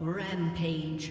Rampage.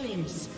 Killing spree.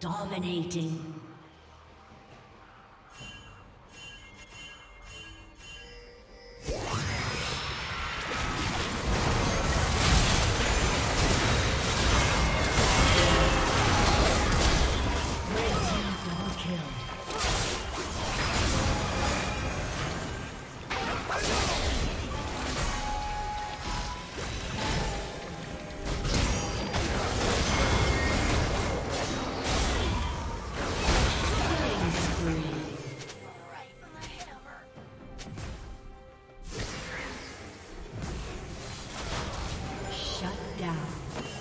Dominating. down.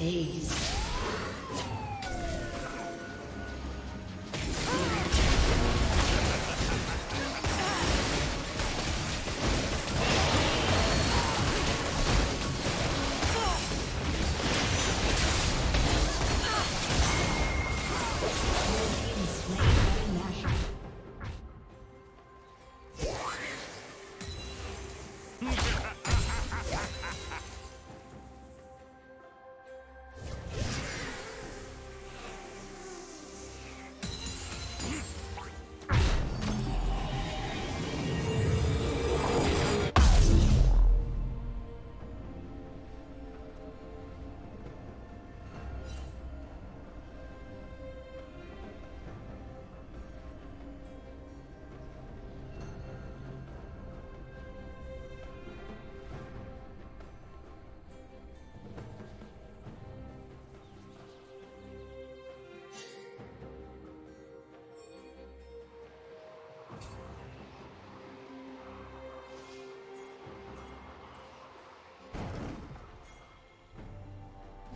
Ace.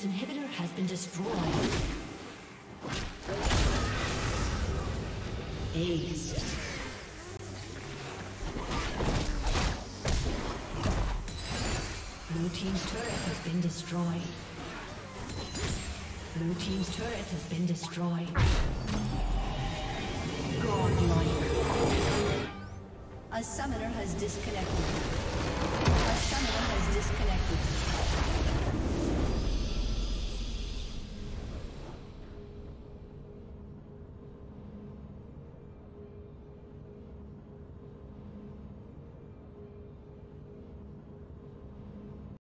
Team's inhibitor has been destroyed. Ace. Blue team's turret has been destroyed. Blue team's turret has been destroyed. Godlike. A summoner has disconnected. A summoner has disconnected.